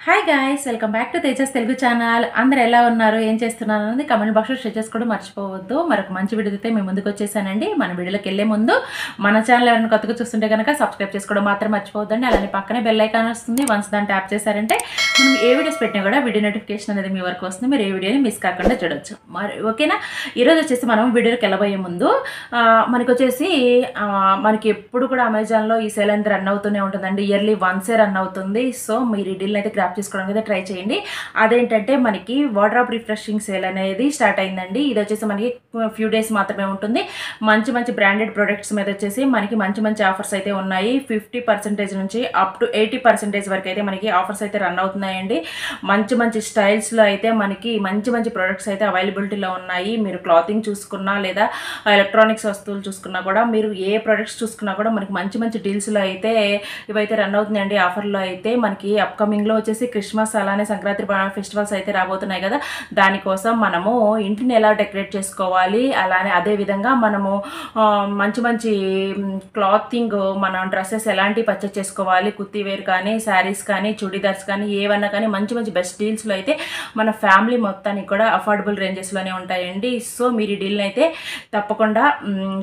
Hi guys welcome back to Tejas Telugu channel అందరు ఎలా ఉన్నారు? ఏం చేస్తున్నారు అనేది కమెంట్ బాక్స్లో షేర్ చేసుకోవడం మర్చిపోవద్దు. మరొక మంచి వీడియో అయితే మేము ముందుకు వచ్చేసానండి. మన వీడియోలోకి వెళ్ళే ముందు మన ఛానల్ ఎవరైనా కొత్తగా చూస్తుంటే కనుక సబ్స్క్రైబ్ చేసుకోవడం మాత్రం మర్చిపోవద్దండి. అలానే పక్కనే బెల్ ఐకాన్ వస్తుంది. వన్స్ దాన్ని ట్యాప్ చేశారంటే మనం ఏ వీడియోస్ పెట్టినా కూడా వీడియో నోటిఫికేషన్ అనేది మీ వరకు వస్తుంది. మీరు ఏ వీడియోని మిస్ కాకుండా చూడొచ్చు. మరి ఓకేనా ఈరోజు వచ్చేసి మనం వీడియోకి వెళ్ళబోయే ముందు ఆ, మనకి వచ్చేసి మనకి ఎప్పుడు కూడా అమెజాన్లో ఈ సేల్ అనేది రన్ అవుతూనే ఉంటుందండి. ఇయర్లీ వన్సే రన్ అవుతుంది. సో మీరు ఈ డీల్ అయితే గ్రాప్ చేసుకోవడానికి అయితే ట్రై చేయండి. అదేంటంటే మనకి వాటర్ ఆఫ్ రిఫ్రెషింగ్ సేల్ అనేది స్టార్ట్ అయిందండి. ఇది వచ్చేసి మనకి ఫ్యూ డేస్ మాత్రమే ఉంటుంది. మంచి మంచి బ్రాండెడ్ ప్రొడక్ట్స్ మీద వచ్చేసి మనకి మంచి మంచి ఆఫర్స్ అయితే ఉన్నాయి. ఫిఫ్టీ పర్సెంటేజ్ నుంచి అప్ టు ఎయిటీ పర్సెంటేజ్ వరకు అయితే మనకి ఆఫర్స్ అయితే రన్ అవుతున్నాయండి. మంచి మంచి స్టైల్స్లో అయితే మనకి మంచి మంచి ప్రొడక్ట్స్ అయితే అవైలబిలిటీలో ఉన్నాయి. మీరు క్లాతింగ్ చూసుకున్నా లేదా ఎలక్ట్రానిక్స్ వస్తువులు చూసుకున్నా కూడా మీరు ఏ ప్రొడక్ట్స్ చూసుకున్నా కూడా మనకి మంచి మంచి డీల్స్లో అయితే ఇవైతే రన్ అవుతున్నాయండి. ఆఫర్లో అయితే మనకి అప్కమింగ్లో వచ్చేసి క్రిస్మస్ అలానే సంక్రాంతి ఫెస్టివల్స్ అయితే రాబోతున్నాయి కదా. దానికోసం మనము ఇంటిని ఎలా డెకరేట్ చేసుకోవాలి? అలానే అదే విధంగా మనము మంచి మంచి క్లాతింగ్ మన డ్రెస్సెస్ ఎలాంటి పర్చేస్ చేసుకోవాలి? కుర్తీ వేర్ కానీ శారీస్ కానీ చుడీదార్స్ కానీ ఏవన్నా కానీ మంచి మంచి బెస్ట్ డీల్స్లో అయితే మన ఫ్యామిలీ మొత్తానికి కూడా అఫోర్డబుల్ రేంజెస్లోనే ఉంటాయండి. సో మీరు ఈ డీల్ని అయితే తప్పకుండా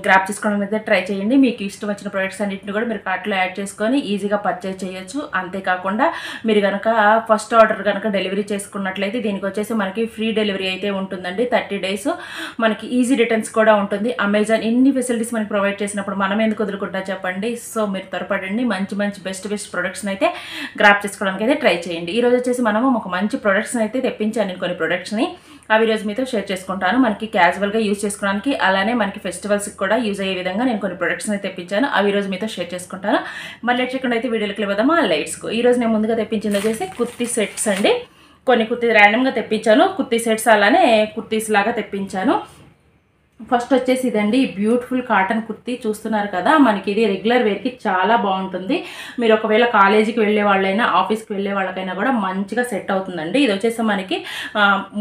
గ్రాప్ చేసుకోవడం అయితే ట్రై చేయండి. మీకు ఇష్టం వచ్చిన ప్రొడక్ట్స్ అన్నింటిని కూడా మీరు కార్ట్లో యాడ్ చేసుకొని ఈజీగా పర్చేజ్ చేయొచ్చు. అంతేకాకుండా మీరు కనుక ఫస్ట్ ఆర్డర్ కనుక డెలివరీ చేసుకున్నట్లయితే దీనికి వచ్చేసి మనకి ఫ్రీ డెలివరీ అయితే ఉంటుందండి థర్టీ డేస్. మనకి ఈజీ రిటర్న్స్ కూడా ఉంటుంది. అమెజాన్ ఎన్ని ఫెసిలిటీస్ మనకి ప్రొవైడ్ చేసినప్పుడు మనం ఎందుకు వదులుకుంటా చెప్పండి. సో మీరు త్వరపడండి. మంచి మంచి బెస్ట్ బెస్ట్ ప్రొడక్ట్స్ని అయితే గ్రాప్ చేసుకోవడానికి అయితే ట్రై చేయండి. ఈరోజు వచ్చేసి మనము ఒక మంచి ప్రొడక్ట్స్ని అయితే తెప్పించాను. కొన్ని ప్రొడక్ట్స్ని అవి ఈరోజు మీతో షేర్ చేసుకుంటాను. మనకి క్యాజువల్గా యూజ్ చేసుకోవడానికి అలానే మనకి ఫెస్టివల్స్కి కూడా యూజ్ అయ్యే విధంగా నేను కొన్ని ప్రొడక్ట్స్ని తెప్పించాను. అవి రోజు మీతో షేర్ చేసుకుంటాను. మళ్ళీ లేట్ అయితే వీడియోలకి వెళ్ళిపోదామా? లైట్స్కు ఈరోజు నేను ముందుగా తెప్పించింది వచ్చేసి కుర్తీ సెట్స్ అండి. కొన్ని కుర్తీ ర్యాండమ్గా తెప్పించాను. కుర్తీ సెట్స్ అలానే కుర్తీస్ లాగా తెప్పించాను. ఫస్ట్ వచ్చేసి ఇదండి బ్యూటిఫుల్ కాటన్ కుర్తీ చూస్తున్నారు కదా మనకి ఇది రెగ్యులర్ వేర్కి చాలా బాగుంటుంది. మీరు ఒకవేళ కాలేజీకి వెళ్ళే వాళ్ళైనా ఆఫీస్కి వెళ్ళే వాళ్ళకైనా కూడా మంచిగా సెట్ అవుతుందండి. ఇది వచ్చేసి మనకి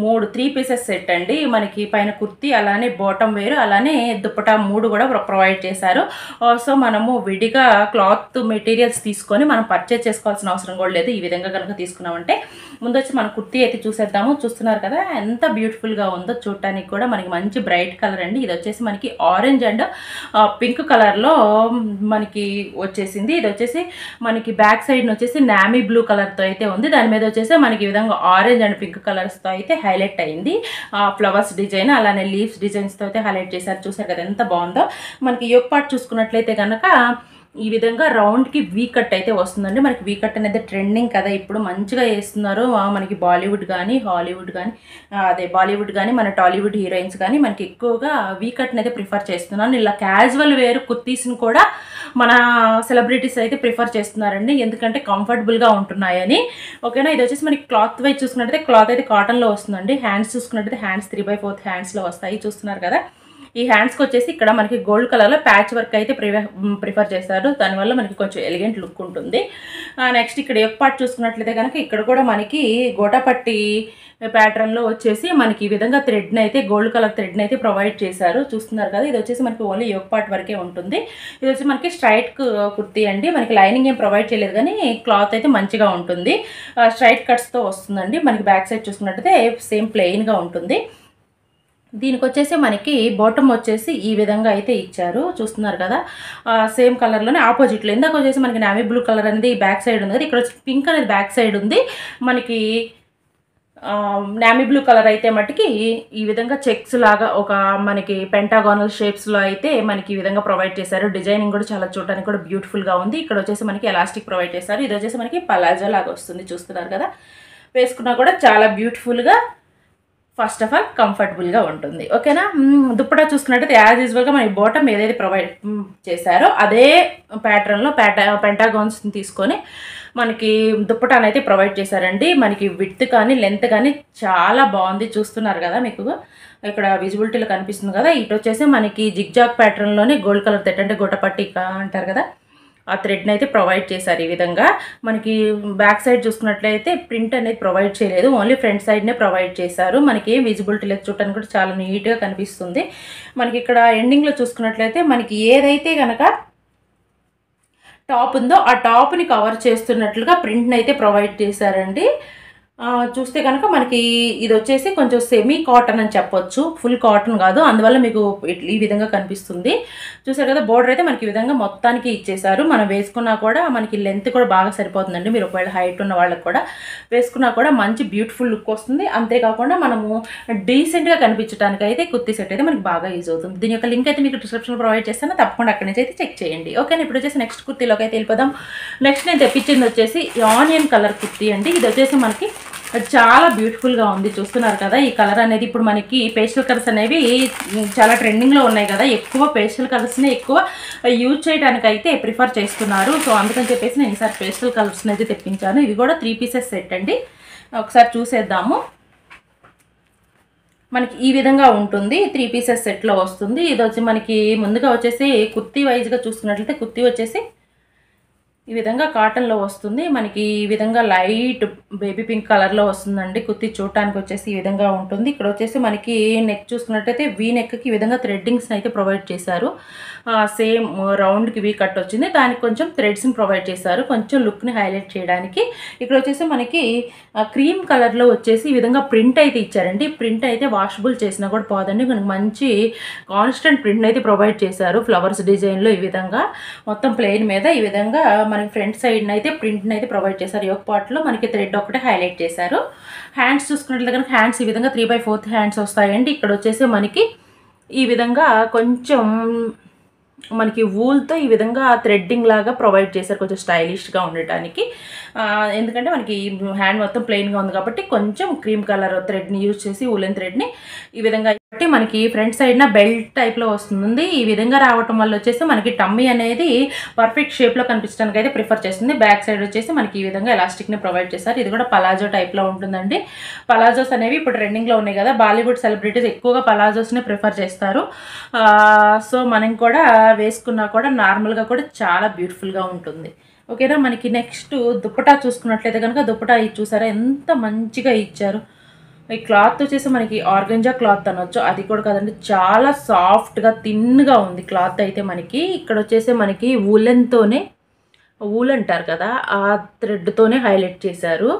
మూడు త్రీ పీసెస్ సెట్ అండి. మనకి పైన కుర్తీ అలానే బాటమ్ వేరు అలానే దుప్పటా మూడు కూడా ప్రొవైడ్ చేశారు. సో మనము విడిగా క్లాత్ మెటీరియల్స్ తీసుకొని మనం పర్చేజ్ చేసుకోవాల్సిన అవసరం కూడా లేదు. ఈ విధంగా కనుక తీసుకున్నామంటే ముందు వచ్చి మన కుర్తీ అయితే చూసేద్దాము. చూస్తున్నారు కదా ఎంత బ్యూటిఫుల్గా ఉందో చూడటానికి కూడా మనకి మంచి బ్రైట్ కలర్ అండి ఇది వచ్చేసి మనకి ఆరెంజ్ అండ్ పింక్ కలర్లో మనకి వచ్చేసింది. ఇది వచ్చేసి మనకి బ్యాక్ సైడ్ వచ్చేసి నామీ బ్లూ కలర్తో అయితే ఉంది. దాని మీద వచ్చేసి మనకి ఈ విధంగా ఆరెంజ్ అండ్ పింక్ కలర్స్తో అయితే హైలైట్ అయింది. ఫ్లవర్స్ డిజైన్ అలానే లీవ్స్ డిజైన్స్తో అయితే హైలైట్ చేశారు. చూసారు కదా ఎంత బాగుందో. మనకి యొక్క పార్ట్ చూసుకున్నట్లయితే కనుక ఈ విధంగా రౌండ్కి వీ కట్ అయితే వస్తుందండి. మనకి వీ కట్ అనేది ట్రెండింగ్ కదా. ఇప్పుడు మంచిగా వేస్తున్నారు. మనకి బాలీవుడ్ కానీ హాలీవుడ్ కానీ అదే బాలీవుడ్ కానీ మన టాలీవుడ్ హీరోయిన్స్ కానీ మనకి ఎక్కువగా వీ కట్ని అయితే ప్రిఫర్ చేస్తున్నాను. ఇలా క్యాజువల్ వేర్ కుర్తీస్ని కూడా మన సెలబ్రిటీస్ అయితే ప్రిఫర్ చేస్తున్నారండి. ఎందుకంటే కంఫర్టబుల్గా ఉంటున్నాయని. ఓకేనా? ఇది వచ్చేసి మనకి క్లాత్ వైజ్ చూసుకున్నట్టయితే క్లాత్ అయితే కాటన్లో వస్తుందండి. హ్యాండ్స్ చూసుకున్నట్టయితే హ్యాండ్స్ త్రీ బై ఫోర్త్ హ్యాండ్స్లో వస్తాయి. చూస్తున్నారు కదా? ఈ హ్యాండ్స్కి వచ్చేసి ఇక్కడ మనకి గోల్డ్ కలర్లో ప్యాచ్ వర్క్ అయితే ప్రిఫర్ చేశారు దానివల్ల మనకి కొంచెం ఎలిగెంట్ లుక్ ఉంటుంది. నెక్స్ట్ ఇక్కడ యొక్క పార్ట్ చూసుకున్నట్లయితే కనుక ఇక్కడ కూడా మనకి గోటాపట్టి ప్యాటర్న్లో వచ్చేసి మనకి ఈ విధంగా థ్రెడ్ని అయితే గోల్డ్ కలర్ థ్రెడ్ని అయితే ప్రొవైడ్ చేశారు. చూస్తున్నారు కదా ఇది వచ్చేసి మనకి ఓన్లీ యోగ్ పార్ట్ వరకే ఉంటుంది. ఇది వచ్చి మనకి స్ట్రైట్ కుర్తీ అండి. మనకి లైనింగ్ ఏం ప్రొవైడ్ చేయలేదు కానీ క్లాత్ అయితే మంచిగా ఉంటుంది. స్ట్రైట్ కట్స్తో వస్తుందండి. మనకి బ్యాక్ సైడ్ చూసుకున్నట్టయితే సేమ్ ప్లెయిన్గా ఉంటుంది. దీనికి వచ్చేసి మనకి బాటమ్ వచ్చేసి ఈ విధంగా అయితే ఇచ్చారు. చూస్తున్నారు కదా? సేమ్ కలర్లోనే ఆపోజిట్లో ఇందాక వచ్చేసి మనకి నావీ బ్లూ కలర్ అనేది బ్యాక్ సైడ్ ఉంది కదా ఇక్కడ వచ్చి పింక్ అనేది బ్యాక్ సైడ్ ఉంది. మనకి నామీ బ్లూ కలర్ అయితే మట్టుకి ఈ విధంగా చెక్స్ లాగా ఒక మనకి పెంటాగోనల్ షేప్స్లో అయితే మనకి ఈ విధంగా ప్రొవైడ్ చేశారు. డిజైనింగ్ కూడా చాలా చూడడానికి కూడా బ్యూటిఫుల్గా ఉంది. ఇక్కడ వచ్చేసి మనకి ఎలాస్టిక్ ప్రొవైడ్ చేశారు. ఇది వచ్చేసి మనకి పలాజో లాగా వస్తుంది. చూస్తున్నారు కదా? వేసుకున్నా కూడా చాలా బ్యూటిఫుల్గా ఫస్ట్ ఆఫ్ ఆల్ కంఫర్టబుల్గా ఉంటుంది. ఓకేనా? దుప్పటా చూసుకున్నట్టయితే యాజ్ యూజువల్గా మనకి బాటమ్ ఏదైతే ప్రొవైడ్ చేశారో అదే ప్యాటర్న్లో ప్యాట పెంటాగాన్స్ని తీసుకొని మనకి దుప్పటాన్ని అయితే ప్రొవైడ్ చేశారండి. మనకి విత్ కానీ లెంత్ కానీ చాలా బాగుంది. చూస్తున్నారు కదా మీకు? ఇక్కడ విజిబిలిటీలో కనిపిస్తుంది కదా. ఇటు వచ్చేసి మనకి జిగ్జాగ్ ప్యాటర్న్లోనే గోల్డ్ కలర్ తెట్ అంటే గొట్టపట్టి అంటారు కదా? ఆ థ్రెడ్ని అయితే ప్రొవైడ్ చేశారు ఈ విధంగా. మనకి బ్యాక్ సైడ్ చూసుకున్నట్లయితే ప్రింట్ అనేది ప్రొవైడ్ చేయలేదు. ఓన్లీ ఫ్రంట్ సైడ్నే ప్రొవైడ్ చేశారు. మనకి ఏం విజిబిలిటీ లేదు చూడటానికి కూడా చాలా నీట్గా కనిపిస్తుంది. మనకి ఇక్కడ ఎండింగ్లో చూసుకున్నట్లయితే మనకి ఏదైతే కనుక టాప్ ఉందో ఆ టాప్ని కవర్ చేస్తున్నట్లుగా ప్రింట్ని అయితే ప్రొవైడ్ చేశారండి. చూస్తే కనుక మనకి ఇది వచ్చేసి కొంచెం సెమీ కాటన్ అని చెప్పొచ్చు. ఫుల్ కాటన్ కాదు. అందువల్ల మీకు ఈ విధంగా కనిపిస్తుంది. చూసారు కదా బోర్డర్ అయితే మనకి ఈ విధంగా మొత్తానికి ఇచ్చేసారు మనం వేసుకున్నా కూడా మనకి లెంత్ కూడా బాగా సరిపోతుందండి. మీరు ఒకవేళ హైట్ ఉన్న వాళ్ళకి కూడా వేసుకున్నా కూడా మంచి బ్యూటిఫుల్ లుక్ వస్తుంది. అంతేకాకుండా మనము డీసెంట్గా కనిపించడానికి అయితే కుర్తీ సెట్ అయితే మనకి బాగా యూజ్ అవుతుంది. దీని యొక్క లింక్ అయితే మీకు డిస్క్రిప్షన్ ప్రొవైడ్ చేస్తాను. తప్పకుండా అక్కడి నుంచి అయితే చెక్ చేయండి. ఓకే ఇప్పుడు వచ్చేసి నెక్స్ట్ కుర్తీలోకి అయితే వెళ్ళిపోదాం. నెక్స్ట్ నేను తెప్పించింది వచ్చేసి ఆనియన్ కలర్ కుర్తీ అండి. ఇది వచ్చేసి మనకి చాలా బ్యూటిఫుల్గా ఉంది. చూస్తున్నారు కదా ఈ కలర్ అనేది ఇప్పుడు మనకి పేస్టల్ కలర్స్ అనేవి చాలా ట్రెండింగ్లో ఉన్నాయి కదా. ఎక్కువ పేస్టల్ కలర్స్ని ఎక్కువ యూజ్ చేయడానికి అయితే ప్రిఫర్ చేస్తున్నారు. సో అందుకని చెప్పేసి నేను ఈసారి పేస్టల్ కలర్స్ని అయితే తెప్పించాను. ఇది కూడా త్రీ పీసెస్ సెట్ అండి. ఒకసారి చూసేద్దాము. మనకి ఈ విధంగా ఉంటుంది. త్రీ పీసెస్ సెట్లో వస్తుంది. ఇది వచ్చి మనకి ముందుగా వచ్చేసి కుర్తీ వైజ్గా చూసుకున్నట్లయితే కుర్తీ వచ్చేసి ఈ విధంగా కాటన్లో వస్తుంది. మనకి ఈ విధంగా లైట్ బేబీ పింక్ కలర్లో వస్తుందండి. కుర్తి చూడటానికి వచ్చేసి ఈ విధంగా ఉంటుంది. ఇక్కడ వచ్చేసి మనకి నెక్ చూసుకున్నట్టయితే వీ నెక్కి ఈ విధంగా థ్రెడ్డింగ్స్ అయితే ప్రొవైడ్ చేశారు. సేమ్ రౌండ్కి వీ కట్ వచ్చింది. దానికి కొంచెం థ్రెడ్స్ని ప్రొవైడ్ చేశారు. కొంచెం లుక్ని హైలైట్ చేయడానికి. ఇక్కడ వచ్చేసి మనకి క్రీమ్ కలర్లో వచ్చేసి ఈ విధంగా ప్రింట్ అయితే ఇచ్చారండి. ప్రింట్ అయితే వాషబుల్ చేసినా కూడా పోదండి. మనకి మంచి కాన్స్టెంట్ ప్రింట్ అయితే ప్రొవైడ్ చేశారు. ఫ్లవర్స్ డిజైన్లో ఈ విధంగా. మొత్తం ప్లెయిన్ మీద ఈ విధంగా మనకి ఫ్రంట్ సైడ్ అయితే ప్రింట్ని అయితే ప్రొవైడ్ చేశారు. యోగ పార్ట్లో మనకి థ్రెడ్ ఒకటే హైలైట్ చేశారు. హ్యాండ్స్ చూసుకున్నట్లయితే కనుక హ్యాండ్స్ ఈ విధంగా త్రీ బై ఫోర్త్ హ్యాండ్స్ వస్తాయండి. ఇక్కడ వచ్చేసి మనకి ఈ విధంగా కొంచెం మనకి వూల్తో ఈ విధంగా థ్రెడ్డింగ్ లాగా ప్రొవైడ్ చేశారు. కొంచెం స్టైలిష్గా ఉండటానికి. ఎందుకంటే మనకి హ్యాండ్ మొత్తం ప్లెయిన్గా ఉంది కాబట్టి కొంచెం క్రీమ్ కలర్ థ్రెడ్ని యూజ్ చేసి ఊలెన్ థ్రెడ్ని ఈ విధంగా కాబట్టి మనకి ఫ్రంట్ సైడ్న బెల్ట్ టైప్లో వస్తుంది ఈ విధంగా రావటం వల్ల వచ్చేసి మనకి టమ్మీ అనేది పర్ఫెక్ట్ షేప్లో కనిపించడానికి అయితే ప్రిఫర్ చేస్తుంది. బ్యాక్ సైడ్ వచ్చేసి మనకి ఈ విధంగా ఎలాస్టిక్ని ప్రొవైడ్ చేశారు. ఇది కూడా పలాజో టైప్లో ఉంటుందండి. పలాజోస్ అనేవి ఇప్పుడు ట్రెండింగ్లో ఉన్నాయి కదా. బాలీవుడ్ సెలబ్రిటీస్ ఎక్కువగా పలాజోస్ని ప్రిఫర్ చేస్తారు. సో మనం కూడా వేసుకున్నా కూడా నార్మల్గా కూడా చాలా బ్యూటిఫుల్గా ఉంటుంది. ఓకేనా మనకి నెక్స్ట్ దుప్పటా చూసుకున్నట్లయితే కనుక దుప్పటా ఇది చూసారా? ఎంత మంచిగా ఇచ్చారు. ఈ క్లాత్ వచ్చేసి మనకి ఆర్గంజా క్లాత్ అనొచ్చు. అది కూడా కదండి చాలా సాఫ్ట్గా థిన్గా ఉంది క్లాత్ అయితే మనకి. ఇక్కడ వచ్చేసి మనకి వూలెన్తోనే ఊల్ అంటారు కదా ఆ థ్రెడ్తోనే హైలైట్ చేశారు.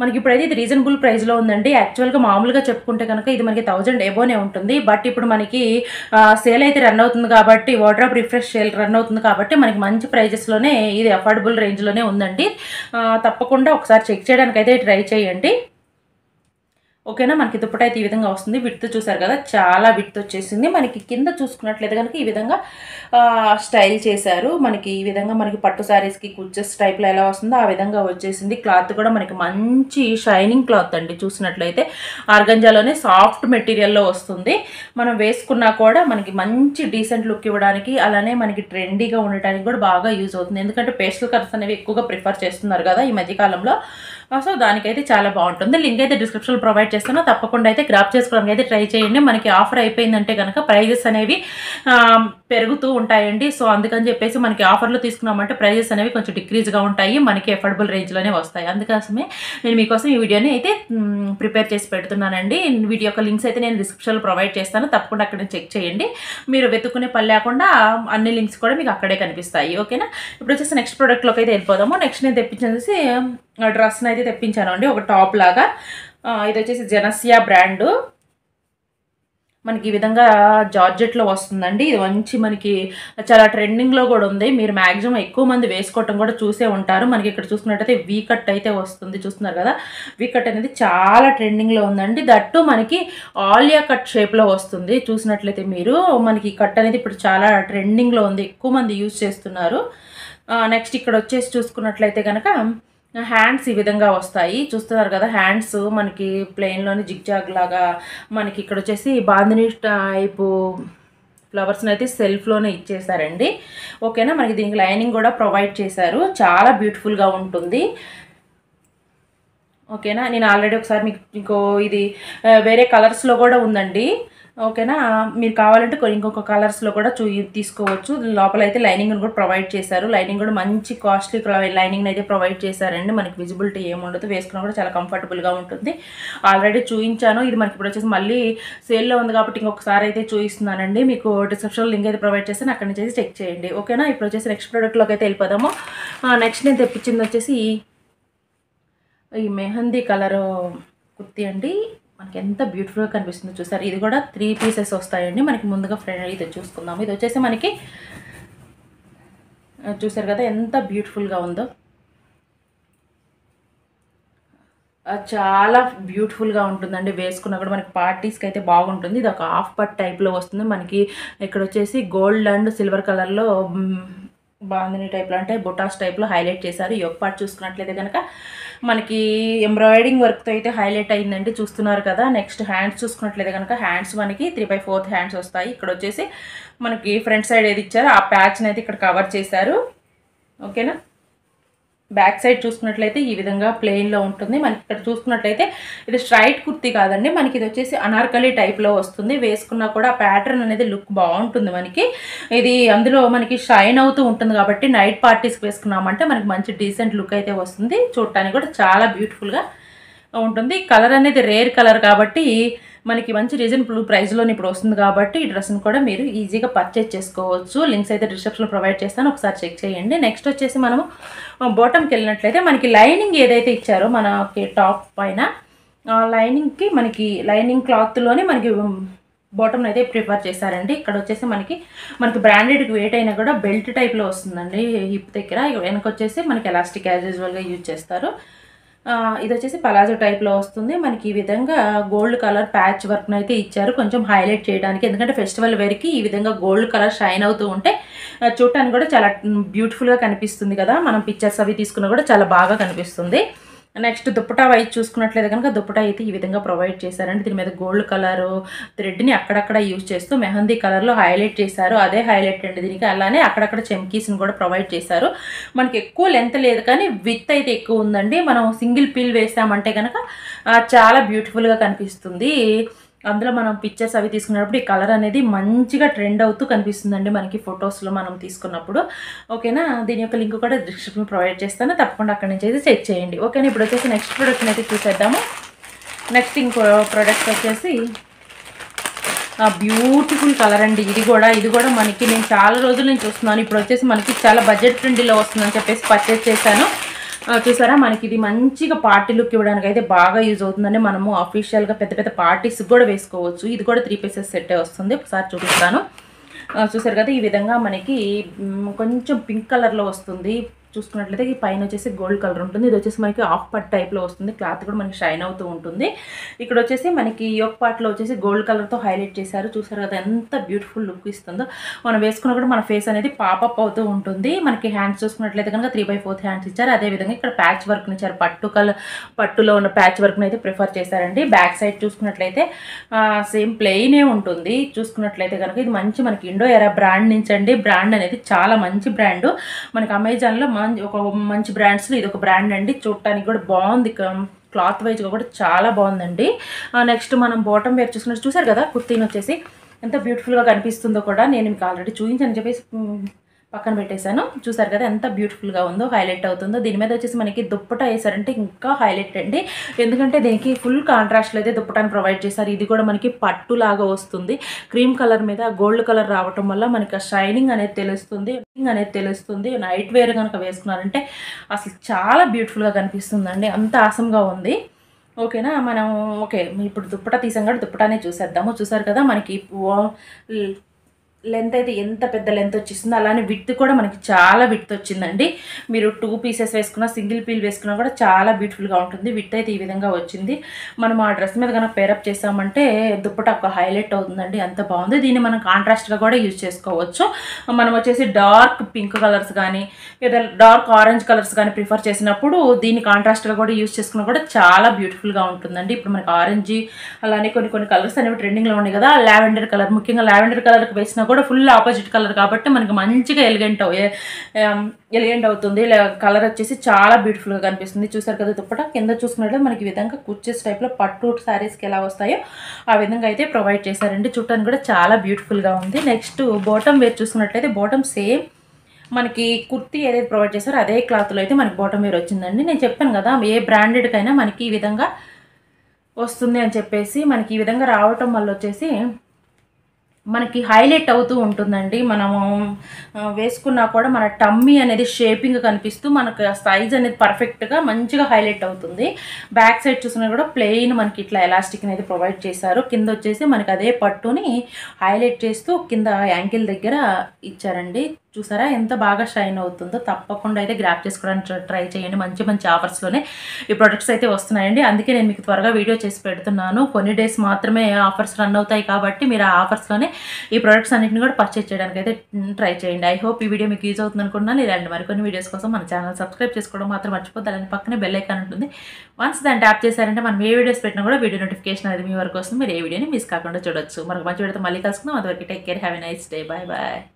మనకి ఇప్పుడైతే ఇది రీజనబుల్ ప్రైస్లో ఉందండి. యాక్చువల్గా మామూలుగా చెప్పుకుంటే కనుక ఇది మనకి థౌజండ్ ఎబోనే ఉంటుంది. బట్ ఇప్పుడు మనకి సేల్ అయితే రన్ అవుతుంది కాబట్టి వాటర్ రిఫ్రెష్ సేల్ రన్ అవుతుంది కాబట్టి మనకి మంచి ప్రైజెస్లోనే ఇది అఫోర్డబుల్ రేంజ్లోనే ఉందండి. తప్పకుండా ఒకసారి చెక్ చేయడానికి అయితే ట్రై చేయండి. ఓకేనా? మనకి దుప్పట అయితే ఈ విధంగా వస్తుంది. విడ్త్ చూసారు కదా? చాలా విడ్త్ వచ్చేసింది. మనకి కింద చూసుకున్నట్లయితే కనుక ఈ విధంగా స్టైల్ చేశారు. మనకి ఈ విధంగా మనకి పట్టు శారీస్కి కుచ్చెస్ టైప్లో ఎలా వస్తుందో ఆ విధంగా వచ్చేసింది. క్లాత్ కూడా మనకి మంచి షైనింగ్ క్లాత్ అండి. చూసినట్లయితే ఆర్గంజాలోనే సాఫ్ట్ మెటీరియల్లో వస్తుంది. మనం వేసుకున్నా కూడా మనకి మంచి డీసెంట్ లుక్ ఇవ్వడానికి అలానే మనకి ట్రెండీగా ఉండటానికి కూడా బాగా యూజ్ అవుతుంది. ఎందుకంటే పేస్టల్ కలర్స్ అనేవి ఎక్కువగా ప్రిఫర్ చేస్తున్నారు కదా ఈ మధ్యకాలంలో. సో దానికైతే చాలా బాగుంటుంది. లింక్ అయితే డిస్క్రిప్షన్లో ప్రొవైడ్ చేస్తాను. తప్పకుండా అయితే గ్రాప్ చేసుకోవడానికి అయితే ట్రై చేయండి. మనకి ఆఫర్ అయిపోయిందంటే కనుక ప్రైజెస్ అనేవి పెరుగుతూ ఉంటాయండి. సో అందుకని చెప్పేసి మనకి ఆఫర్లో తీసుకున్నామంటే ప్రైజెస్ అనేవి కొంచెం డిక్రీజ్గా ఉంటాయి. మనకి ఎఫర్డబుల్ రేంజ్లోనే వస్తాయి. అందుకోసమే నేను మీకోసం ఈ వీడియోని అయితే ప్రిపేర్ చేసి పెడుతున్నానండి. వీటి యొక్క లింక్స్ అయితే నేను డిస్క్రిప్షన్లో ప్రొవైడ్ చేస్తాను. తప్పకుండా అక్కడ చెక్ చేయండి. మీరు వెతుక్కునే పని లేకుండా అన్ని లింక్స్ కూడా మీకు అక్కడే కనిపిస్తాయి. ఓకేనా? ఇప్పుడు వచ్చేసి నెక్స్ట్ ప్రోడక్ట్లోకి అయితే వెళ్ళిపోదాము. నెక్స్ట్ నేను తెప్పించేసి డ్రెస్ని అయితే తెప్పించాను అండి. ఒక టాప్ లాగా. ఇది వచ్చేసి జనసియా బ్రాండు. మనకి ఈ విధంగా జార్జెట్లో వస్తుందండి. ఇది మంచి మనకి చాలా ట్రెండింగ్లో కూడా ఉంది. మీరు మ్యాక్సిమం ఎక్కువ మంది వేసుకోవటం కూడా చూసే ఉంటారు. మనకి ఇక్కడ చూసుకున్నట్టయితే వీ కట్ అయితే వస్తుంది. చూస్తున్నారు కదా? వీ కట్ అనేది చాలా ట్రెండింగ్లో ఉందండి. దట్టు మనకి ఆలియా కట్ షేప్లో వస్తుంది. చూసినట్లయితే మీరు మనకి కట్ అనేది ఇప్పుడు చాలా ట్రెండింగ్లో ఉంది. ఎక్కువ మంది యూజ్ చేస్తున్నారు. నెక్స్ట్ ఇక్కడ వచ్చేసి చూసుకున్నట్లయితే కనుక హ్యాండ్స్ ఈ విధంగా వస్తాయి. చూస్తున్నారు కదా హ్యాండ్స్ మనకి ప్లెయిన్లోని జిగ్జాగ్ లాగా మనకి ఇక్కడ వచ్చేసి బాందిని టైపు ఫ్లవర్స్ని అయితే సెల్ఫ్లోనే ఇచ్చేసారండి. ఓకేనా మనకి దీనికి లైనింగ్ కూడా ప్రొవైడ్ చేశారు. చాలా బ్యూటిఫుల్గా ఉంటుంది. ఓకేనా నేను ఆల్రెడీ ఒకసారి మీకు ఇంకో ఇది వేరే కలర్స్లో కూడా ఉందండి. ఓకేనా? మీరు కావాలంటే కొన్ని ఇంకొక కలర్స్లో కూడా చూ తీసుకోవచ్చు. లోపల అయితే లైనింగ్ కూడా ప్రొవైడ్ చేశారు. లైనింగ్ కూడా మంచి కాస్ట్లీ లైనింగ్ అయితే ప్రొవైడ్ చేశారండి. మనకి విజిబిలిటీ ఏముండదు. వేసుకున్నా కూడా చాలా కంఫర్టబుల్గా ఉంటుంది. ఆల్రెడీ చూపించాను ఇది మనకి ఇప్పుడు వచ్చేసి మళ్ళీ సేల్లో ఉంది కాబట్టి ఇంకొకసారి అయితే చూపిస్తున్నానండి మీకు డిస్క్రిప్షన్ లింక్ అయితే ప్రొవైడ్ చేస్తాను. అక్కడ నుంచి అయితే చెక్ చేయండి. ఓకేనా? ఇప్పుడు వచ్చేసి నెక్స్ట్ ప్రోడక్ట్లోకి అయితే వెళ్ళిపోదాము. నెక్స్ట్ నేను తెప్పించింది వచ్చేసి ఈ మెహందీ కలర్ కుర్తి అండి. మనకి ఎంత బ్యూటిఫుల్గా కనిపిస్తుందో చూసారు. ఇది కూడా త్రీ పీసెస్ వస్తాయండి. మనకి ముందుగా ఫ్రెండ్ ఇది చూసుకుందాము ఇది వచ్చేసి మనకి చూసారు కదా ఎంత బ్యూటిఫుల్గా ఉందో. చాలా బ్యూటిఫుల్గా ఉంటుందండి. వేసుకున్నా కూడా మనకి పార్టీస్కి అయితే బాగుంటుంది. ఇది ఒక హాఫ్ పట్ టైప్లో వస్తుంది. మనకి ఇక్కడ వచ్చేసి గోల్డ్ అండ్ సిల్వర్ కలర్లో బాందిని టైప్లో అంటే బొటాస్ టైప్లో హైలైట్ చేశారు. ఈ ఒక పార్ట్ చూసుకున్నట్లయితే కనుక మనకి ఎంబ్రాయిడింగ్ వర్క్తో అయితే హైలైట్ అయిందండి చూస్తున్నారు కదా. నెక్స్ట్ హ్యాండ్స్ చూసుకున్నట్లయితే కనుక హ్యాండ్స్ మనకి త్రీ బై ఫోర్త్ హ్యాండ్స్ వస్తాయి. ఇక్కడ వచ్చేసి మనకి ఫ్రంట్ సైడ్ ఏది ఇచ్చారో ఆ ప్యాచ్ని అయితే ఇక్కడ కవర్ చేశారు. ఓకేనా బ్యాక్ సైడ్ చూసుకున్నట్లయితే ఈ విధంగా ప్లెయిన్లో ఉంటుంది. మనకి ఇక్కడ చూసుకున్నట్లయితే ఇది స్ట్రైట్ కుర్తి కాదండి. మనకి ఇది వచ్చేసి అనార్కలి టైప్లో వస్తుంది. వేసుకున్నా కూడా ప్యాటర్న్ అనేది లుక్ బాగుంటుంది మనకి. ఇది అందులో మనకి షైన్ అవుతూ ఉంటుంది కాబట్టి నైట్ పార్టీస్కి వేసుకున్నామంటే మనకి మంచి డీసెంట్ లుక్ అయితే వస్తుంది. చూడటానికి కూడా చాలా బ్యూటిఫుల్గా ఉంటుంది. కలర్ అనేది రేర్ కలర్ కాబట్టి మనకి మంచి రీజనబుల్ ప్రైస్లో ఇప్పుడు వస్తుంది కాబట్టి ఈ డ్రెస్ని కూడా మీరు ఈజీగా పర్చేజ్ చేసుకోవచ్చు. లింక్స్ అయితే డిస్క్రిప్షన్లో ప్రొవైడ్ చేస్తాను. ఒకసారి చెక్ చేయండి. నెక్స్ట్ వచ్చేసి మనము బాటమ్కి వెళ్ళినట్లయితే మనకి లైనింగ్ ఏదైతే ఇచ్చారో మనకి టాప్ పైన లైనింగ్కి మనకి లైనింగ్ క్లాత్లోనే మనకి బాటమ్ అయితే ప్రిఫర్ చేశారండి. ఇక్కడ వచ్చేసి మనకి మనకి బ్రాండెడ్ వెయిట్ అయినా కూడా బెల్ట్ టైప్లో వస్తుందండి. హిప్ దగ్గర. వెనక వచ్చేసి మనకి ఎలాస్టిక్ యాజ్ యూజువల్గా యూజ్ చేస్తారు. ఇది వచ్చేసి పలాజో టైప్లో వస్తుంది. మనకి ఈ విధంగా గోల్డ్ కలర్ ప్యాచ్ వర్క్ను అయితే ఇచ్చారు. కొంచెం హైలైట్ చేయడానికి. ఎందుకంటే ఫెస్టివల్ వేర్కి ఈ విధంగా గోల్డ్ కలర్ షైన్ అవుతూ ఉంటే చూడటానికి కూడా చాలా బ్యూటిఫుల్గా కనిపిస్తుంది కదా. మనం పిక్చర్స్ అవి తీసుకున్నా కూడా చాలా బాగా కనిపిస్తుంది. నెక్స్ట్ దుప్పటా వైజ్ చూసుకున్నట్లయితే కనుక దుప్పటా అయితే ఈ విధంగా ప్రొవైడ్ చేశారండి. దీని మీద గోల్డ్ కలరు థ్రెడ్ని అక్కడక్కడ యూజ్ చేస్తూ మెహందీ కలర్లో హైలైట్ చేశారు. అదే హైలైట్ అండి దీనికి. అలానే అక్కడక్కడ చెమ్కీస్ని కూడా ప్రొవైడ్ చేశారు. మనకి ఎక్కువ లెంత్ లేదు కానీ విత్ అయితే ఎక్కువ ఉందండి. మనం సింగిల్ పిల్ వేసామంటే కనుక చాలా బ్యూటిఫుల్గా కనిపిస్తుంది. అందులో మనం పిక్చర్స్ అవి తీసుకున్నప్పుడు ఈ కలర్ అనేది మంచిగా ట్రెండ్ అవుతూ కనిపిస్తుందండి మనకి ఫొటోస్లో మనం తీసుకున్నప్పుడు. ఓకేనా దీని యొక్క లింక్ కూడా డిస్క్రిప్షన్ ప్రొవైడ్ చేస్తాను. తప్పకుండా అక్కడ నుంచి అయితే చెక్ చేయండి. ఓకేనా ఇప్పుడు వచ్చేసి నెక్స్ట్ ప్రోడక్ట్ని అయితే చూసేద్దాము. నెక్స్ట్ ఇంకో ప్రోడక్ట్ వచ్చేసి బ్యూటిఫుల్ కలర్ అండి. ఇది కూడా ఇది కూడా మనకి నేను చాలా రోజుల నుంచి చూస్తున్నాను. ఇప్పుడు వచ్చేసి మనకి చాలా బడ్జెట్ ఫ్రెండ్లీలో వస్తుందని చెప్పేసి పర్చేస్ చేశాను. చూసారా? మనకి ఇది మంచిగా పార్టీ లుక్ ఇవ్వడానికి అయితే బాగా యూజ్ అవుతుందని మనము అఫీషియల్గా పెద్ద పెద్ద పార్టీస్ కూడా వేసుకోవచ్చు. ఇది కూడా త్రీ పీసెస్ సెట్ వస్తుంది. ఒకసారి చూపిస్తాను. చూసారు కదా ఈ విధంగా మనకి కొంచెం పింక్ కలర్లో వస్తుంది. చూసుకున్నట్లయితే ఈ పైన వచ్చేసి గోల్డ్ కలర్ ఉంటుంది. ఇది వచ్చేసి మనకి ఆఫ్ పట్ టైప్లో వస్తుంది. క్లాత్ కూడా మనకి షైన్ అవుతూ ఉంటుంది. ఇక్కడ వచ్చేసి మనకి ఈ యొక్క పార్ట్లో వచ్చేసి గోల్డ్ కలర్తో హైలైట్ చేశారు. చూసారు కదా ఎంత బ్యూటిఫుల్ లుక్ ఇస్తుందో. మనం వేసుకున్న కూడా మన ఫేస్ అనేది పాపప్ అవుతూ ఉంటుంది. మనకి హ్యాండ్స్ చూసుకున్నట్లయితే కనుక త్రీ బై ఫోర్త్ హ్యాండ్స్ ఇచ్చారు. అదేవిధంగా ఇక్కడ ప్యాచ్ వర్క్ ఇచ్చారు. పట్టు కలర్ పట్టులో ఉన్న ప్యాచ్ వర్క్ని అయితే ప్రిఫర్ చేశారండి. బ్యాక్ సైడ్ చూసుకున్నట్లయితే సేమ్ ప్లెయినే ఉంటుంది. చూసుకున్నట్లయితే కనుక ఇది మంచి మనకి ఇండో ఎరా బ్రాండ్ నుంచి అండి బ్రాండ్ అనేది చాలా మంచి బ్రాండ్ మనకి అమెజాన్లో మంచి ఒక మంచి బ్రాండ్స్లో ఇది ఒక బ్రాండ్ అండి. చూడటానికి కూడా బాగుంది. క్లాత్ వైజ్గా కూడా చాలా బాగుందండి. నెక్స్ట్ మనం బాటమ్ వేర్ చూసుకున్నట్టు చూసారు కదా? కుర్తీని వచ్చేసి. ఎంత బ్యూటిఫుల్గా కనిపిస్తుందో కూడా నేను మీకు ఆల్రెడీ చూపించాను చెప్పేసి పక్కన పెట్టేశాను. చూసారు కదా ఎంత బ్యూటిఫుల్గా ఉందో హైలైట్ అవుతుందో. దీని మీద వచ్చేసి మనకి దుప్పట వేసారంటే ఇంకా హైలైట్ అండి. ఎందుకంటే దీనికి ఫుల్ కాంట్రాస్ట్లో అయితే దుప్పటాన్ని ప్రొవైడ్ చేశారు. ఇది కూడా మనకి పట్టు లాగా వస్తుంది. క్రీమ్ కలర్ మీద గోల్డ్ కలర్ రావటం వల్ల మనకి ఆ షైనింగ్ అనేది తెలుస్తుంది. షైనింగ్ అనేది తెలుస్తుంది. నైట్ వేర్ కనుక వేసుకున్నారంటే అసలు చాలా బ్యూటిఫుల్గా కనిపిస్తుందండి. అంత ఆసంగా ఉంది. ఓకేనా మనం ఓకే ఇప్పుడు దుప్పట తీసాం కాబట్టి దుప్పటానే చూసేద్దాము. చూసారు కదా మనకి లెంత్ అయితే ఎంత పెద్ద లెంత్ వచ్చేసిందో అలానే విత్ కూడా మనకి చాలా విత్ వచ్చిందండి. మీరు టూ పీసెస్ వేసుకున్నా సింగిల్ పీల్ వేసుకున్నా కూడా చాలా బ్యూటిఫుల్గా ఉంటుంది. విత్ అయితే ఈ విధంగా వచ్చింది. మనం ఆ డ్రెస్ మీద కనుక పేరప్ చేసామంటే దుప్పట ఒక హైలైట్ అవుతుందండి. అంత బాగుంది. దీన్ని మనం కాంట్రాస్ట్గా కూడా యూజ్ చేసుకోవచ్చు. మనం వచ్చేసి డార్క్ పింక్ కలర్స్ కానీ లేదా డార్క్ ఆరెంజ్ కలర్స్ కానీ ప్రిఫర్ చేసినప్పుడు దీన్ని కాంట్రాస్ట్గా కూడా యూజ్ చేసుకున్నా కూడా చాలా బ్యూటిఫుల్గా ఉంటుందండి. ఇప్పుడు మనకి ఆరెంజ్ అలానే కొన్ని కొన్ని కలర్స్ అనేవి ట్రెండింగ్లో ఉన్నాయి కదా. లావెండర్ కలర్ ముఖ్యంగా లావెండర్ కలర్కి వేసినా కూడా ఫుల్ ఆపోజిట్ కలర్ కాబట్టి మనకి మంచిగా ఎలిగెంట్ ఎలిగెంట్ అవుతుంది. కలర్ వచ్చేసి చాలా బ్యూటిఫుల్గా కనిపిస్తుంది. చూసారు కదా దుప్పట? కింద చూసుకున్నట్లయితే మనకి విధంగా కుర్చీస్ టైప్లో పట్టు శారీస్కి ఎలా వస్తాయో ఆ విధంగా అయితే ప్రొవైడ్ చేశారండి. చుట్టానికి కూడా చాలా బ్యూటిఫుల్గా ఉంది. నెక్స్ట్ బాటమ్ వేర్ చూసుకున్నట్లయితే బాటమ్ సేమ్ మనకి కుర్తీ ఏదైతే ప్రొవైడ్ చేశారో అదే క్లాత్లో అయితే మనకి బాటమ్ వేర్ వచ్చిందండి. నేను చెప్పాను కదా ఏ బ్రాండెడ్కైనా మనకి ఈ విధంగా వస్తుంది అని చెప్పేసి మనకి ఈ విధంగా రావటం వల్ల వచ్చేసి మనకి హైలైట్ అవుతూ ఉంటుందండి. మనము వేసుకున్నా కూడా మన టమ్మీ అనేది షేపింగ్ కనిపిస్తూ మనకు సైజ్ అనేది పర్ఫెక్ట్గా మంచిగా హైలైట్ అవుతుంది. బ్యాక్ సైడ్ చూసినా కూడా ప్లెయిన్ మనకి ఇట్లా ఎలాస్టిక్ అనేది ప్రొవైడ్ చేశారు. కింద వచ్చేసి మనకి అదే పట్టుని హైలైట్ చేస్తూ కింద యాంకిల్ దగ్గర ఇచ్చారండి. చూసారా? ఎంత బాగా షైన్ అవుతుందో తప్పకుండా అయితే గ్రాప్ చేసుకోవడానికి ట్రై చేయండి. మంచి మంచి ఆఫర్స్లోనే ఈ ప్రొడక్ట్స్ అయితే వస్తున్నాయండి. అందుకే నేను మీకు త్వరగా వీడియో చేసి పెడుతున్నాను. కొన్ని డేస్ మాత్రమే ఆఫర్స్ రన్ అవుతాయి కాబట్టి మీరు ఆ ఆఫర్స్లోనే ఈ ప్రొడక్ట్స్ అన్నింటిని కూడా పర్చేస్ చేయడానికి అయితే ట్రై చేయండి. ఐ హోప్ ఈ వీడియో మీకు యూజ్ అవుతుంది అనుకుంటున్నాను. ఇలాంటి మరికొన్ని వీడియోస్ కోసం మన ఛానల్ సబ్స్క్రైబ్ చేసుకోవడం మాత్రం మర్చిపోద్దు. అలానే పక్కనే బెల్ ఐకాన్ ఉంటుంది. వన్స్ దాన్ని ట్యాప్ చేశారంటే మనం ఏ వీడియోస్ పెట్టినా కూడా వీడియో నోటిఫికేషన్ అనేది మీ వరకు వస్తుంది. మీరు ఏ వీడియోని మిస్ కాకుండా చూడొచ్చు. మనకు మంచి వీడియోతో మళ్ళీ కలుసుకుందాం. అదివరకు take care have a nice day bye bye